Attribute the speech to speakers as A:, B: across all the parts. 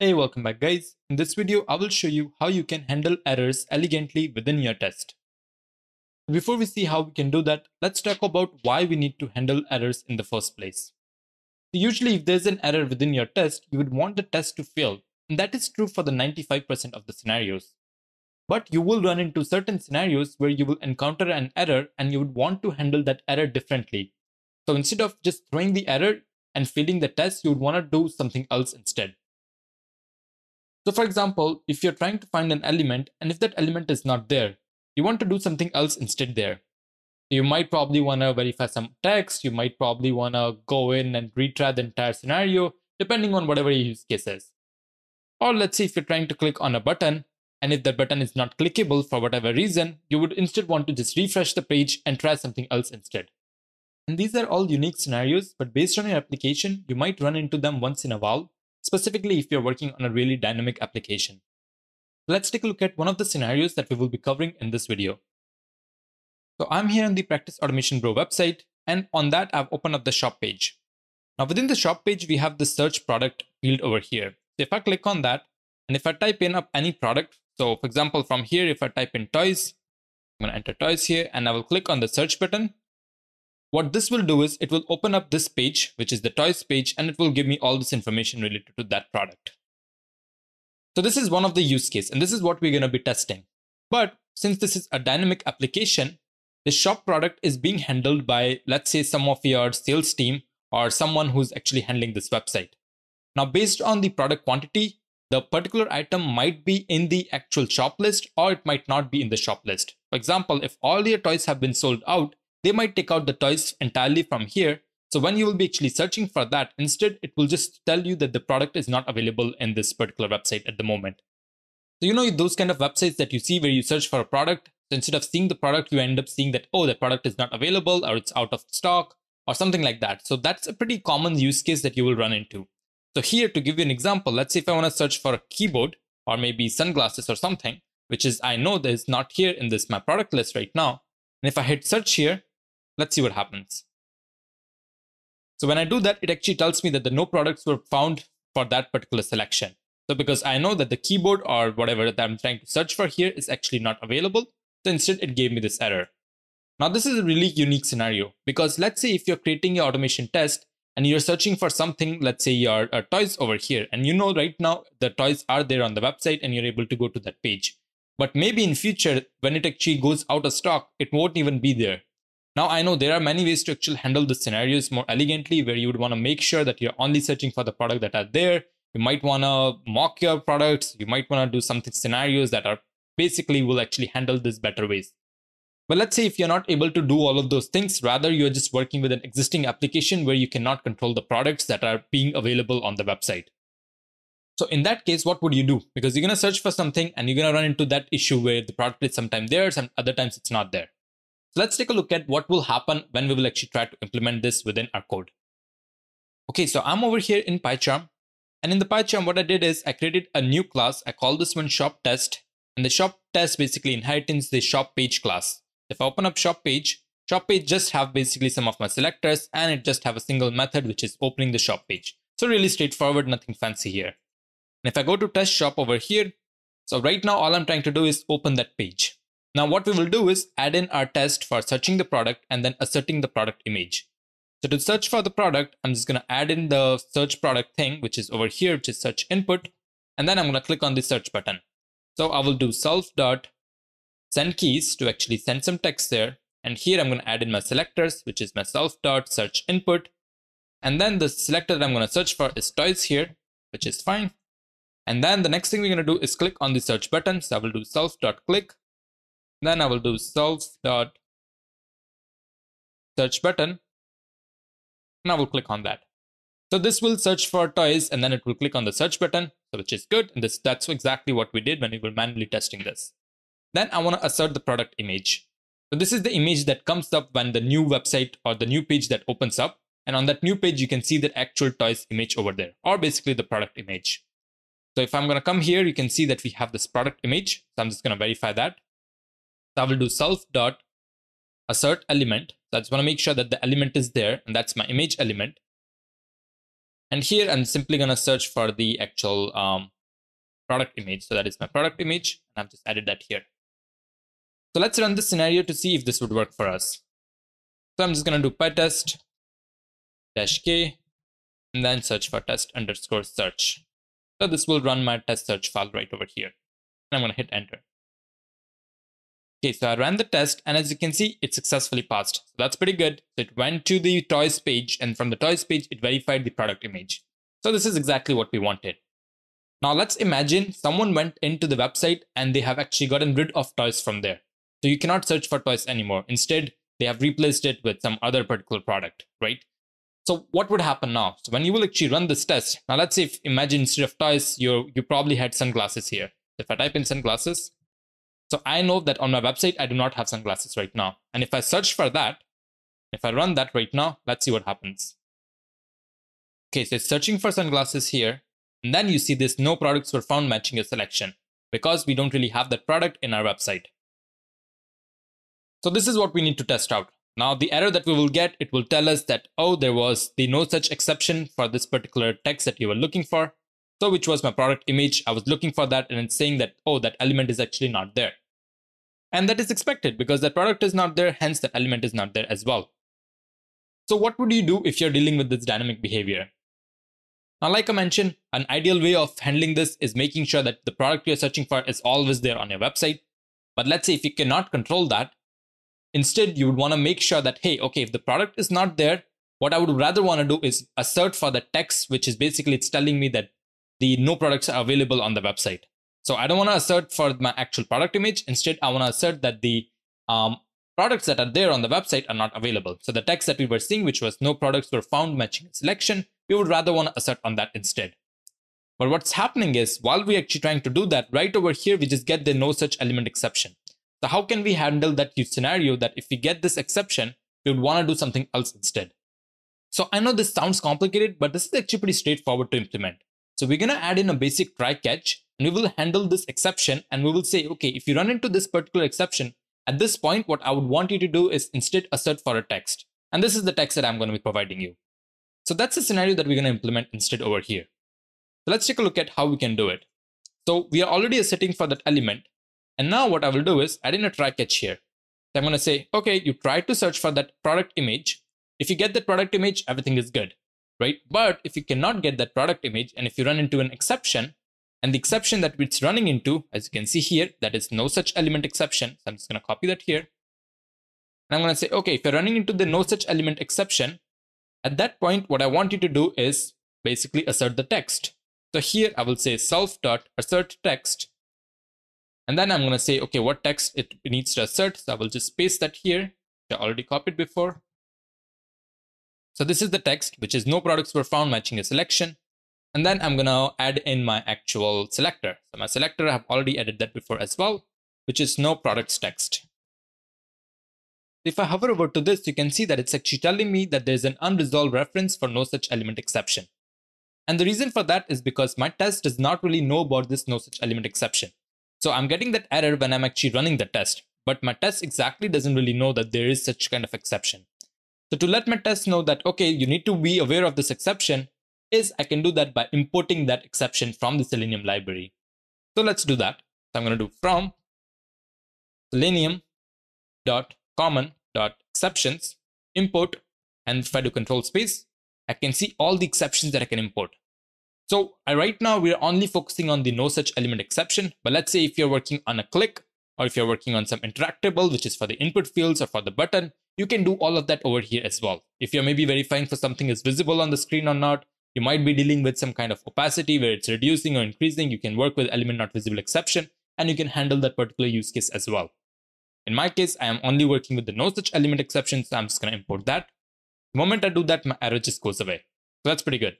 A: Hey, welcome back guys. In this video, I will show you how you can handle errors elegantly within your test. Before we see how we can do that, let's talk about why we need to handle errors in the first place. Usually if there's an error within your test, you would want the test to fail, and that is true for the 95% of the scenarios. But you will run into certain scenarios where you will encounter an error and you would want to handle that error differently. So instead of just throwing the error and failing the test, you would want to do something else instead. So for example, if you're trying to find an element and if that element is not there, you want to do something else instead there. You might probably want to verify some text, you might probably want to go in and retry the entire scenario, depending on whatever your use case is. Or let's say if you're trying to click on a button, and if that button is not clickable for whatever reason, you would instead want to just refresh the page and try something else instead. And these are all unique scenarios, but based on your application, you might run into them once in a while, specifically if you're working on a really dynamic application. Let's take a look at one of the scenarios that we will be covering in this video. So I'm here on the Practice Automation Bro website, and on that I've opened up the shop page. Now within the shop page, we have the search product field over here. So if I click on that, and if I type in up any product, so for example, from here, if I type in toys, I'm gonna enter toys here, and I will click on the search button, what this will do is it will open up this page, which is the toys page, and it will give me all this information related to that product. So this is one of the use case, and this is what we're going to be testing. But since this is a dynamic application, the shop product is being handled by, let's say, some of your sales team or someone who's actually handling this website. Now, based on the product quantity, the particular item might be in the actual shop list or it might not be in the shop list. For example, if all your toys have been sold out, they might take out the toys entirely from here. So when you will be actually searching for that, instead, it will just tell you that the product is not available in this particular website at the moment. So you know those kind of websites that you see where you search for a product, so instead of seeing the product, you end up seeing that, oh, the product is not available or it's out of stock or something like that. So that's a pretty common use case that you will run into. So here to give you an example, let's say if I want to search for a keyboard or maybe sunglasses or something, which is I know that is not here in this my product list right now. And if I hit search here, Let's see what happens. So when I do that, it actually tells me that the no products were found for that particular selection. So because I know that the keyboard or whatever that I'm trying to search for here is actually not available, so instead it gave me this error. Now this is a really unique scenario because let's say if you're creating your automation test and you're searching for something, let's say your uh, toys over here, and you know right now the toys are there on the website and you're able to go to that page. But maybe in future, when it actually goes out of stock, it won't even be there. Now I know there are many ways to actually handle the scenarios more elegantly where you would want to make sure that you're only searching for the product that are there. You might want to mock your products. You might want to do something scenarios that are basically will actually handle this better ways. But let's say if you're not able to do all of those things, rather you're just working with an existing application where you cannot control the products that are being available on the website. So in that case, what would you do? Because you're going to search for something and you're going to run into that issue where the product is sometimes there, and other times it's not there. So let's take a look at what will happen when we will actually try to implement this within our code. Okay, so I'm over here in PyCharm. And in the PyCharm, what I did is I created a new class. I call this one shop test. And the shop test basically inherits the shop page class. If I open up shop page, shop page just have basically some of my selectors and it just have a single method which is opening the shop page. So really straightforward, nothing fancy here. And if I go to test shop over here, so right now all I'm trying to do is open that page. Now what we will do is add in our test for searching the product and then asserting the product image. So to search for the product, I'm just going to add in the search product thing, which is over here, which is search input. And then I'm going to click on the search button. So I will do self dot send keys to actually send some text there. And here I'm going to add in my selectors, which is my self dot search input. And then the selector that I'm going to search for is toys here, which is fine. And then the next thing we're going to do is click on the search button. So I will do self dot click then I will do self dot search button and I will click on that. So this will search for toys and then it will click on the search button, which is good. And this that's exactly what we did when we were manually testing this. Then I want to assert the product image. So this is the image that comes up when the new website or the new page that opens up. And on that new page, you can see the actual toys image over there, or basically the product image. So if I'm going to come here, you can see that we have this product image. So I'm just going to verify that. So I will do self dot assert element. So I just want to make sure that the element is there and that's my image element. And here I'm simply going to search for the actual um, product image. So that is my product image. And I've just added that here. So let's run this scenario to see if this would work for us. So I'm just going to do pytest dash k and then search for test underscore search. So this will run my test search file right over here. And I'm going to hit enter. Okay, so I ran the test and as you can see, it successfully passed. So that's pretty good. So it went to the toys page and from the toys page, it verified the product image. So this is exactly what we wanted. Now let's imagine someone went into the website and they have actually gotten rid of toys from there. So you cannot search for toys anymore. Instead, they have replaced it with some other particular product, right? So what would happen now? So when you will actually run this test, now let's say if imagine instead of toys, you you probably had sunglasses here. If I type in sunglasses, so I know that on my website, I do not have sunglasses right now. And if I search for that, if I run that right now, let's see what happens. Okay, so it's searching for sunglasses here. And then you see this no products were found matching your selection because we don't really have that product in our website. So this is what we need to test out. Now the error that we will get, it will tell us that, oh, there was the no such exception for this particular text that you were looking for. So which was my product image. I was looking for that and it's saying that, oh, that element is actually not there. And that is expected because that product is not there, hence that element is not there as well. So what would you do if you're dealing with this dynamic behavior? Now, like I mentioned, an ideal way of handling this is making sure that the product you're searching for is always there on your website. But let's say if you cannot control that, Instead, you would want to make sure that, hey, okay, if the product is not there, what I would rather want to do is assert for the text, which is basically it's telling me that the no products are available on the website. So I don't want to assert for my actual product image. Instead, I want to assert that the um, products that are there on the website are not available. So the text that we were seeing, which was no products were found matching selection, we would rather want to assert on that instead. But what's happening is while we're actually trying to do that, right over here, we just get the no such element exception. So how can we handle that scenario that if we get this exception, we would want to do something else instead? So I know this sounds complicated, but this is actually pretty straightforward to implement. So we're going to add in a basic try catch and we will handle this exception and we will say, okay, if you run into this particular exception, at this point, what I would want you to do is instead assert for a text. And this is the text that I'm going to be providing you. So that's the scenario that we're going to implement instead over here. So let's take a look at how we can do it. So we are already asserting for that element. And now what I will do is add in a try catch here. So I'm going to say, okay, you try to search for that product image. If you get that product image, everything is good, right? But if you cannot get that product image and if you run into an exception, and the exception that it's running into, as you can see here, that is no such element exception. So I'm just going to copy that here. And I'm going to say, okay, if you're running into the no such element exception, at that point, what I want you to do is basically assert the text. So here I will say self.assert text and then I'm going to say, okay, what text it needs to assert. So I will just paste that here. I already copied before. So this is the text, which is no products were found matching a selection. And then I'm going to add in my actual selector. So my selector, I have already added that before as well, which is no products text. If I hover over to this, you can see that it's actually telling me that there's an unresolved reference for no such element exception. And the reason for that is because my test does not really know about this no such element exception. So I'm getting that error when I'm actually running the test, but my test exactly doesn't really know that there is such kind of exception. So to let my test know that, okay, you need to be aware of this exception is I can do that by importing that exception from the Selenium library. So let's do that. So I'm going to do from selenium.common.exceptions import and if I do control space, I can see all the exceptions that I can import. So right now we're only focusing on the no such element exception. But let's say if you're working on a click or if you're working on some interactable, which is for the input fields or for the button, you can do all of that over here as well. If you're maybe verifying for something is visible on the screen or not, you might be dealing with some kind of opacity where it's reducing or increasing. You can work with element not visible exception and you can handle that particular use case as well. In my case, I am only working with the no such element exception, so I'm just going to import that. The moment I do that, my error just goes away. So that's pretty good.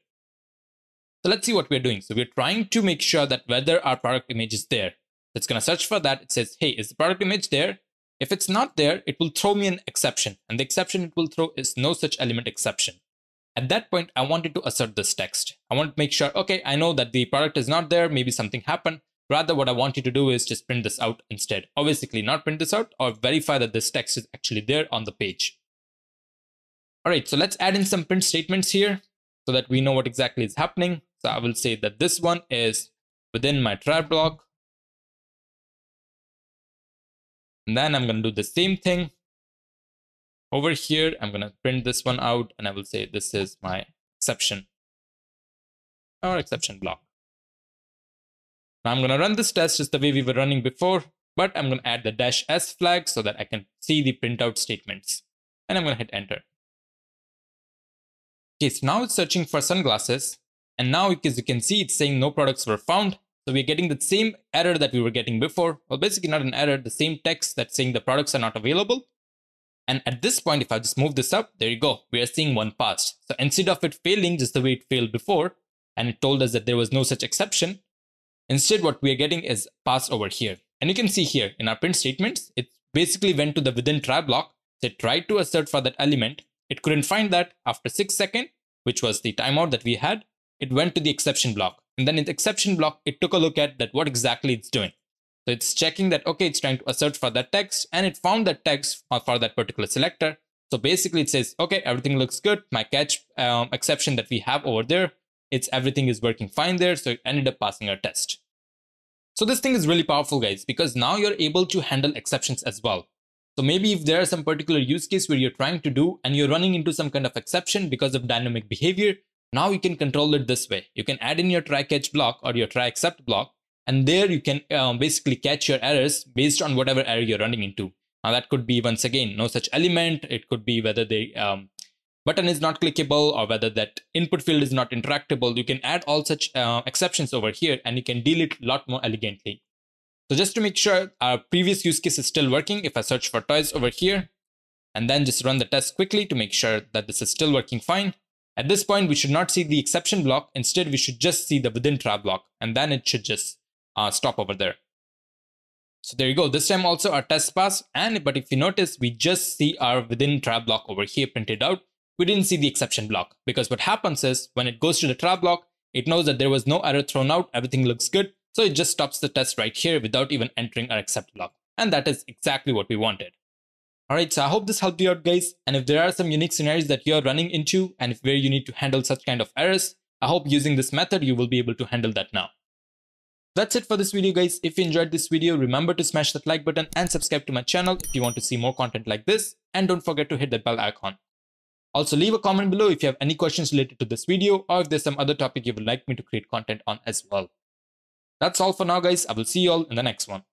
A: So let's see what we're doing. So we're trying to make sure that whether our product image is there. It's going to search for that. It says, hey, is the product image there? If it's not there, it will throw me an exception. And the exception it will throw is no such element exception. At that point, I wanted to assert this text. I want to make sure, okay, I know that the product is not there. Maybe something happened. Rather, what I want you to do is just print this out instead. Or basically not print this out or verify that this text is actually there on the page. All right, so let's add in some print statements here. so that we know what exactly is happening. So I will say that this one is within my try block. And then I'm going to do the same thing over here. I'm going to print this one out and I will say this is my exception or exception block. Now I'm going to run this test just the way we were running before, but I'm going to add the dash s flag so that I can see the printout statements. And I'm going to hit enter. Okay, so now it's searching for sunglasses. And now, as you can see, it's saying no products were found. So we're getting the same error that we were getting before. Well, basically not an error, the same text that's saying the products are not available. And at this point, if I just move this up, there you go. We are seeing one passed. So instead of it failing just the way it failed before, and it told us that there was no such exception, instead what we are getting is passed over here. And you can see here in our print statements, it basically went to the within try block. So it tried to assert for that element it couldn't find that after 6 seconds, which was the timeout that we had. It went to the exception block. And then in the exception block, it took a look at that what exactly it's doing. So it's checking that, okay, it's trying to assert for that text and it found that text for that particular selector. So basically it says, okay, everything looks good. My catch um, exception that we have over there, it's everything is working fine there. So it ended up passing our test. So this thing is really powerful guys, because now you're able to handle exceptions as well. So maybe if there are some particular use case where you're trying to do and you're running into some kind of exception because of dynamic behavior, now you can control it this way. You can add in your try catch block or your try except block, and there you can um, basically catch your errors based on whatever error you're running into. Now that could be once again no such element. It could be whether the um, button is not clickable or whether that input field is not interactable. You can add all such uh, exceptions over here and you can deal it a lot more elegantly. So just to make sure our previous use case is still working, if I search for toys over here, and then just run the test quickly to make sure that this is still working fine. At this point, we should not see the exception block. Instead, we should just see the within try block, and then it should just uh, stop over there. So there you go. This time also our test pass. And but if you notice, we just see our within try block over here printed out. We didn't see the exception block because what happens is when it goes to the try block, it knows that there was no error thrown out. Everything looks good. So it just stops the test right here without even entering our except block. And that is exactly what we wanted. Alright, so I hope this helped you out guys. And if there are some unique scenarios that you're running into and if where you need to handle such kind of errors, I hope using this method you will be able to handle that now. That's it for this video guys. If you enjoyed this video, remember to smash that like button and subscribe to my channel if you want to see more content like this. And don't forget to hit that bell icon. Also leave a comment below if you have any questions related to this video or if there's some other topic you would like me to create content on as well. That's all for now guys. I will see you all in the next one.